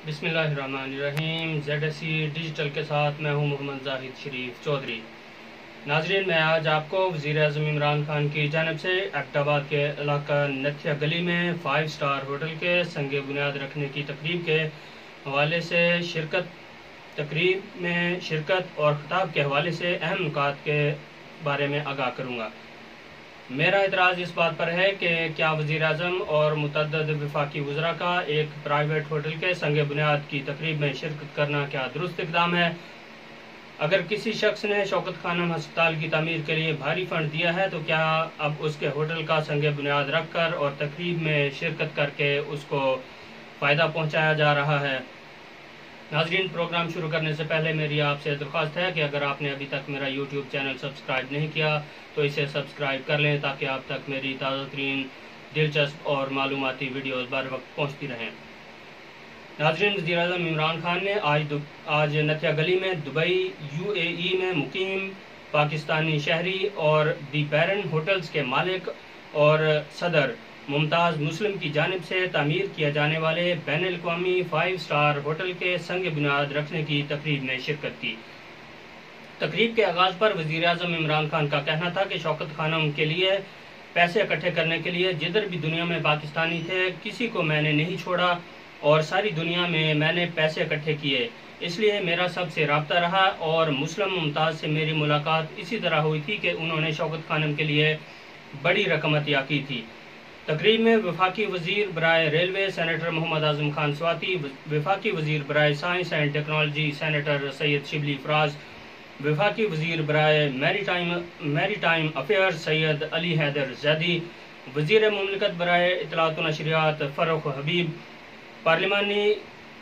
बिस्मिल्लाहिर्रहमानिर्रहीम। Z S digital के साथ मैं हूँ मोहम्मद जाहिद शरीफ चौधरी। नाजरीन, मैं आज आपको वज़ीर अजम इमरान खान की जानब से एबटाबाद के इलाका नथिया गली में फाइव स्टार होटल के संग बुनियाद रखने की तकरीब के हवाले से शिरकत, तकरीब में शिरकत और खिताब के हवाले से अहम नुकात के बारे में आगाह करूँगा। मेरा इतराज़ इस बात पर है कि क्या वज़ीर अजम और मुतद विफाकी वजरा का एक प्राइवेट होटल के संग बुनियाद की तकरीब में शिरकत करना क्या दुरुस्त इकदाम है? अगर किसी शख्स ने शौकत खानम अस्पताल की तमीर के लिए भारी फंड दिया है तो क्या अब उसके होटल का संग बुनियाद रख कर और तकरीब में शिरकत करके उसको फ़ायदा पहुँचाया जा रहा है? नाजरीन, प्रोग्राम शुरू करने से पहले मेरी आपसे दरख्वास्त है कि अगर आपने अभी तक मेरा यूट्यूब चैनल सब्सक्राइब नहीं किया तो इसे सब्सक्राइब कर लें ताकि आप तक मेरी ताज़ा तरीन दिलचस्प और मालूमती वीडियोज़ बर वक्त पहुँचती रहें। नाजरीन वजी अजम इमरान खान ने आज आज नथिया गली में दुबई यूएई में मुकीम, पाकिस्तानी शहरी और दी पैरन होटल्स के मालिक और सदर मुमताज़ मुस्लिम की जानब से तमीर किया जाने वाले बैन अवी फाइव स्टार होटल के संग बुनियाद रखने की तकरीब में शिरकत की। तकरीब के आगाज़ पर वज़ीर अजम इमरान खान का कहना था कि शौकत खानम के लिए पैसे इकट्ठे करने के लिए जिधर भी दुनिया में पाकिस्तानी थे, किसी को मैंने नहीं छोड़ा और सारी दुनिया में मैंने पैसे इकट्ठे किए। इसलिए मेरा सबसे रबता रहा और मुस्लिम मुमताज़ से मेरी मुलाकात इसी तरह हुई थी कि उन्होंने शौकत खानम के लिए बड़ी रकम अतिया की थी। तकरीब में विफाकी वज़ीर बरए रेलवे सैनेटर मोहम्मद आज़म खान स्वाति, विफाकी वज़ीर बरए science and technology senator Syed Shibli Faraz, विफाकी वज़ीर बरए maritime maritime affair Syed Ali Haider Zaidi, वज़ीर ममलिकत बरए इतलात नशरियात फ़रुख हबीब, पार्लिमानी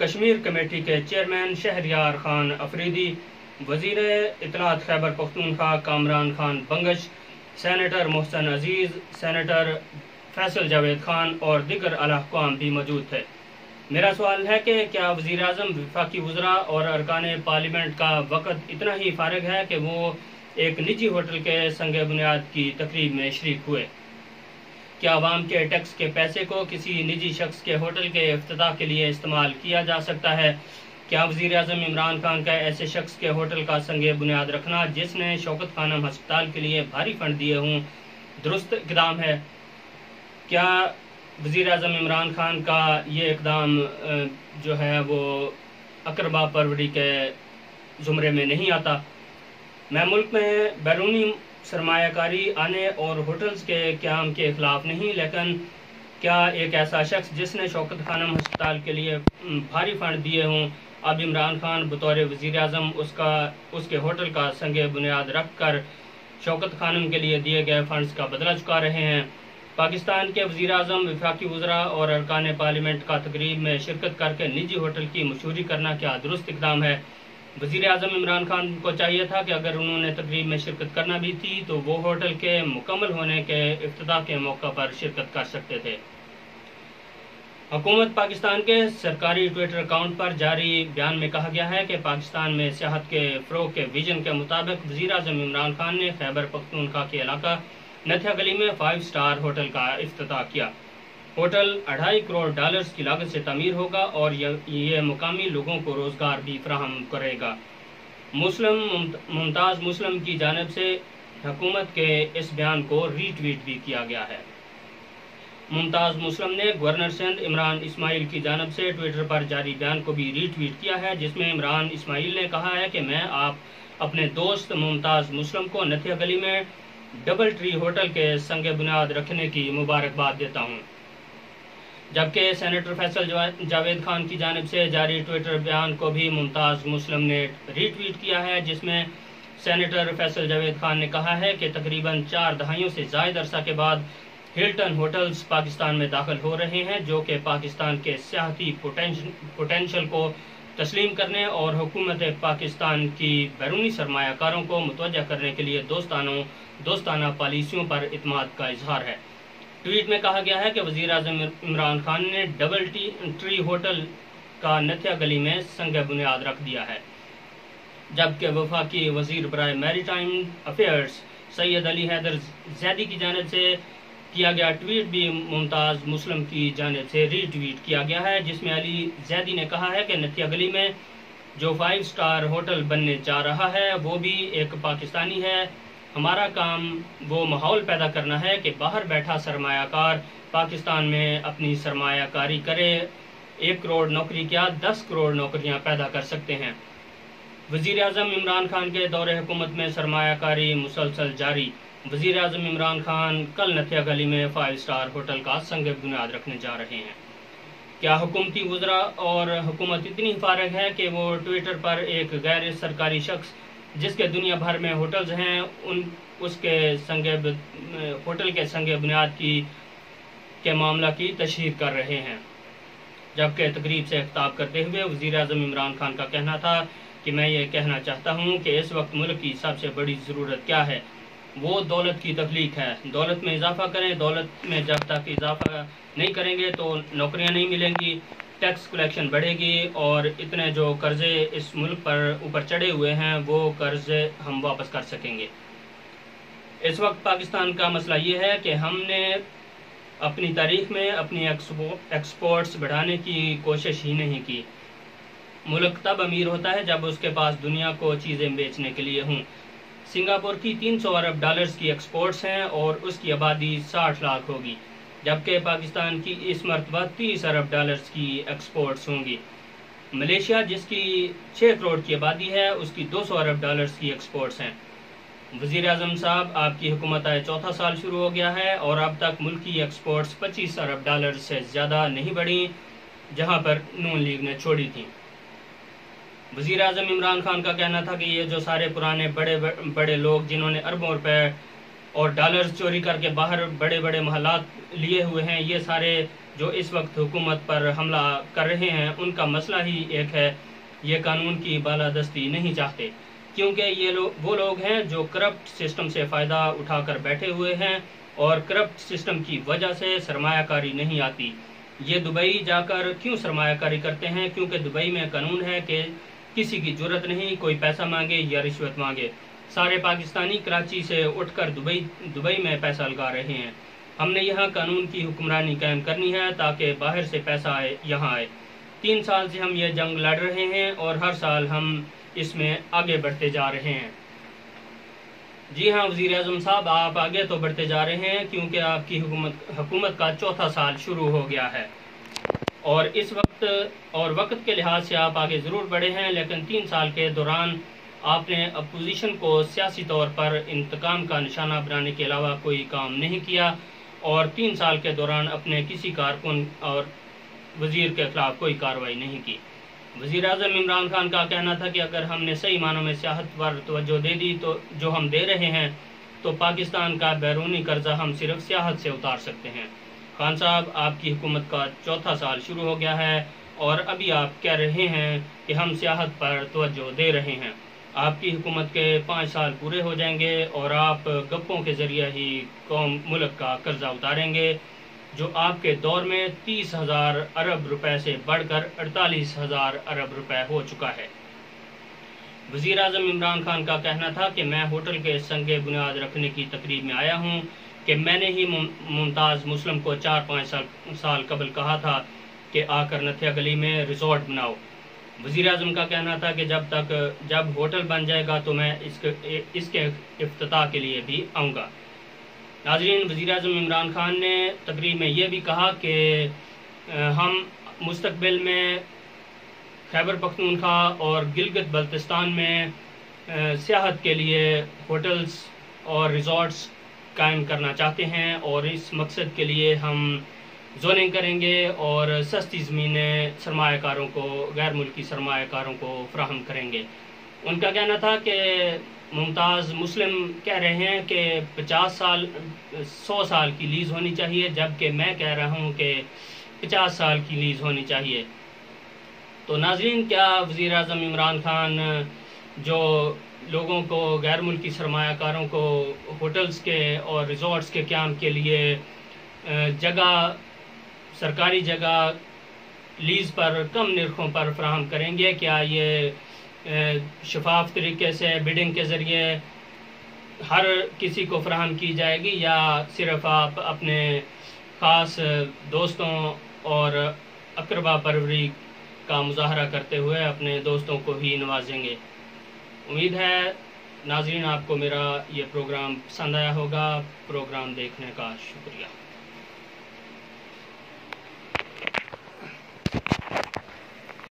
कश्मीर कमेटी के चेयरमैन शहरियार खान अफरीदी, वज़ीर इतलात खैबर पख्तूनखा कामरान खान बंगश, सैनेटर मोहसन अज़ीज़, सैनेटर फैसल जावेद खान और दिगर अलाकाम भी मौजूद थे। मेरा सवाल है कि क्या वजी अजम विफाकी वजरा और अरकान पार्लियामेंट का वक़्त इतना ही फारग है कि वो एक निजी होटल के संग बुनियाद की तकरीब में शरीक हुए? क्या आवाम के टैक्स के पैसे को किसी निजी शख्स के होटल के अफ्ताह के लिए इस्तेमाल किया जा सकता है? क्या वज़ीर अजम इमरान खान का ऐसे शख्स के होटल का संग बुनियाद रखना, जिसने शौकत खानम हस्पताल के लिए भारी फंड दिए हों, दुरुस्त इकदाम है? क्या वज़ीर अजम इमरान खान का ये इकदाम जो है वो अकरबा परवरी के ज़ुमरे में नहीं आता? मैं मुल्क में बैरूनी सरमाकारी आने और होटल्स के क्याम के ख़िलाफ़ नहीं, लेकिन क्या एक ऐसा शख्स जिसने शौकत खानम हस्पताल के लिए भारी फंड दिए हों, अब इमरान खान बतौर वज़ी अजम उसका, उसके होटल का संग बुनियाद रख कर शौकत खानम के लिए दिए गए फंड्स का बदला चुका रहे हैं? पाकिस्तान के वजी अजम विफाकी वजरा और अरकान पार्लियामेंट का तकरीब में शिरकत करके निजी होटल की मशहूरी करना क्या दुरुस्त इकदाम है? वज़ीर अजम इमरान खान को चाहिए था कि अगर उन्होंने तकरीब में शिरकत करना भी थी तो वो होटल के मुकम्मल होने के अफ्ताह के मौका पर शिरकत कर सकते थे। हुकूमत पाकिस्तान के सरकारी ट्विटर अकाउंट पर जारी बयान में कहा गया है कि पाकिस्तान में सियाहत के, फ़रोग के विजन के मुताबिक वजी अजम इमरान खान ने खैबर पख्तूनखा के इलाका नथिया गली में फाइव स्टार होटल का अफ्ताह किया। होटल अढ़ाई करोड़ डॉलर्स की लागत से तमीर होगा और ये मुकामी लोगों को रोज़गार भी फ्राहम करेगा। मुस्लिम मुमताज़ मुस्लिम की जानब से हुकूमत के इस बयान को रीट्वीट भी किया गया है। मुमताज़ मुस्लिम ने गवर्नर सिंध इमरान इस्माइल की जानब से ट्विटर पर जारी बयान को भी रीट्वीट किया है, जिसमें इमरान इस्माइल ने कहा है कि मैं आप अपने दोस्त मुमताज़ मुस्लिम को नथिया गली में डबल ट्री होटल के संग बुनियाद रखने की मुबारकबाद देता हूँ। जबकि सेनेटर फैसल जावेद खान की जानब से जारी ट्विटर बयान को भी मुमताज़ मुस्लिम ने रीट्वीट किया है, जिसमें सेनेटर फैसल जावेद खान ने कहा है कि तकरीबन चार दहाइयों से जायद अरसा के बाद हिल्टन होटल्स पाकिस्तान में दाखिल हो रहे हैं, जो कि पाकिस्तान के सियाती पोटेंशियल को तस्लीम करने और हुकूमत पाकिस्तान की बैरूनी सरमाकारों को मुतवजह करने के लिए दोस्तानों, दोस्ताना पॉलिसियों पर अतमाद का इजहार है। ट्वीट में कहा गया है कि वजी अजम इमरान खान ने डबल टी ट्री होटल का नथिया गली में संग बुनियाद रख दिया है, जबकि वफाकी वज़ीर बरए maritime affairs Syed Ali Haider Zaidi की जानब से किया गया ट्वीट भी मुमताज़ मुस्लिम की जानब से रीट्वीट किया गया है, जिसमें अली जैदी ने कहा है कि नथिया गली में जो फाइव स्टार होटल बनने जा रहा है, वो भी एक पाकिस्तानी है। हमारा काम वो माहौल पैदा करना है कि बाहर बैठा सरमायाकार पाकिस्तान में अपनी सरमायाकारी करे। एक करोड़ नौकरी क्या दस करोड़ नौकरियाँ पैदा कर सकते हैं। वज़ीर अजम इमरान खान के दौरे हुकूमत में सरमायाकारी मुसलसल जारी। वज़ीर अजम इमरान खान कल नथिया गली में फाइव स्टार होटल का संग बुनियाद रखने जा रहे हैं। क्या हुकूमती वजरा और हुकूमत इतनी फारग है कि वो ट्विटर पर एक गैर सरकारी शख्स, जिसके दुनिया भर में होटल्स हैं, उन, उसके संग होटल के संग बुनियाद की, के मामला की तशहर कर रहे हैं। जबकि तकरीब से खिताब करते हुए वज़ीर अजम इमरान खान का कहना था कि मैं ये कहना चाहता हूँ कि इस वक्त मुल्क की सबसे बड़ी ज़रूरत क्या है? वो दौलत की तख्लीक है। दौलत में इजाफा करें, दौलत में जब तक इजाफा नहीं करेंगे तो नौकरियाँ नहीं मिलेंगी टैक्स कलेक्शन बढ़ेगी और इतने जो कर्जे इस मुल्क पर ऊपर चढ़े हुए हैं, वो कर्जे हम वापस कर सकेंगे। इस वक्त पाकिस्तान का मसला ये है कि हमने अपनी तारीख में अपनी एक्सपोर्ट्स बढ़ाने की कोशिश ही नहीं की। मुल्क तब अमीर होता है जब उसके पास दुनिया को चीज़ें बेचने के लिए हों। सिंगापुर की 300 अरब डॉलर्स की एक्सपोर्ट्स हैं और उसकी आबादी 60 लाख होगी, जबकि पाकिस्तान की इस मरतबा तीस अरब डॉलर्स की एक्सपोर्ट्स होंगी। मलेशिया, जिसकी छः करोड़ की आबादी है, उसकी 200 अरब डॉलर्स की एक्सपोर्ट्स हैं। वज़ीर अजम साहब, आपकी हुकूमत आए चौथा साल शुरू हो गया है और अब तक मुल्क की एक्सपोर्ट्स 25 अरब डॉलर से ज़्यादा नहीं बढ़ी, जहाँ पर नून लीग ने छोड़ी थी। वज़ीर अजम इमरान खान का कहना था कि ये जो सारे पुराने बड़े बड़े लोग जिन्होंने अरबों रुपए और डॉलर्स चोरी करके बाहर बड़े बड़े महलात लिए हुए हैं, ये सारे जो इस वक्त हुकूमत पर हमला कर रहे हैं, उनका मसला ही एक है। ये कानून की बालादस्ती नहीं चाहते, क्योंकि ये लोग वो लोग हैं जो करप्ट सिस्टम से फ़ायदा उठाकर बैठे हुए हैं और करप्ट सिस्टम की वजह से सरमाकारी नहीं आती। ये दुबई जाकर क्यों सरमाकारी करते हैं? क्योंकि दुबई में कानून है कि किसी की ज़रूरत नहीं, कोई पैसा मांगे या रिश्वत मांगे। सारे पाकिस्तानी कराची से उठकर दुबई दुबई में पैसा लगा रहे हैं। हमने यहाँ कानून की हुक्मरानी कायम करनी है ताकि बाहर से पैसा आए, यहाँ आए। तीन साल से हम ये जंग लड़ रहे हैं और हर साल हम इसमें आगे बढ़ते जा रहे हैं। जी हाँ वज़ीर अजम साहब, आप आगे तो बढ़ते जा रहे हैं क्योंकि आपकी हुकूमत हुकूमत का चौथा साल शुरू हो गया है। और इस वक्त और वक्त के लिहाज से आप आगे ज़रूर बढ़े हैं, लेकिन तीन साल के दौरान आपने अपोजिशन को सियासी तौर पर इंतकाम का निशाना बनाने के अलावा कोई काम नहीं किया और तीन साल के दौरान अपने किसी कारकुन और वज़ीर के खिलाफ कोई कार्रवाई नहीं की। वज़ीर अजम इमरान खान का कहना था कि अगर हमने सही मानों में सियाहत पर तोज्जो दे दी तो जो हम दे रहे हैं तो पाकिस्तान का बैरूनी कर्जा हम सिर्फ़ सियाहत से उतार सकते हैं। खान साहब, आपकी हुकूमत का चौथा साल शुरू हो गया है और अभी आप कह रहे हैं कि हम सियाहत पर तोज्जो दे रहे हैं। आपकी हुकूमत के पाँच साल पूरे हो जाएँगे और आप गप्पों के ज़रिए ही कौम मुल्क का कर्जा उतारेंगे, जो आपके दौर में तीस हज़ार अरब रुपए से बढ़कर अड़तालीस हज़ार अरब रुपए हो चुका है। वज़ीर अजम इमरान खान का कहना था कि मैं होटल के संग बुनियाद रखने की तकरीब में आया हूँ कि मैंने ही मुमताज़ मुस्लिम को चार पाँच साल साल कबल कहा था कि आकर नथिया गली में रिजॉर्ट बनाओ। वज़ीर अजम का कहना था कि जब तक, जब होटल बन जाएगा तो मैं इसके इसके अफ्ताह के लिए भी आऊँगा। नाजरीन वजी अजम इमरान खान ने तकरीब में यह भी कहा कि हम मुस्तबिल में खैबर पख्तूनखा और गिलगित बल्तिस्तान में सियाहत के लिए होटल्स और रिजॉर्ट्स कायम करना चाहते हैं और इस मकसद के लिए हम जोनिंग करेंगे और सस्ती ज़मीनें सरमाकारों को गैर मुल्की सरमाकारों को फ्राहम करेंगे। उनका कहना था कि मुमताज़ मुस्लिम कह रहे हैं कि 50 साल 100 साल की लीज़ होनी चाहिए, जबकि मैं कह रहा हूँ कि 50 साल की लीज़ होनी चाहिए। तो नाजरीन, क्या वज़ी अजम इमरान खान जो लोगों को, गैर मुल्की सरमाकारों को, होटल्स के और रिजॉर्ट्स के क्याम के लिए जगह, सरकारी जगह, लीज़ पर, कम नरखों पर फ्राहम करेंगे। क्या ये शफाफ तरीके से, बिडिंग के ज़रिए हर किसी को फ्राहम की जाएगी या सिर्फ़ आप अपने ख़ास दोस्तों और अकरबा परवरी का मुजाहरा करते हुए अपने दोस्तों को ही नवाजेंगे? उम्मीद है नाजरीन आपको मेरा ये प्रोग्राम पसंद आया होगा। प्रोग्राम देखने का शुक्रिया।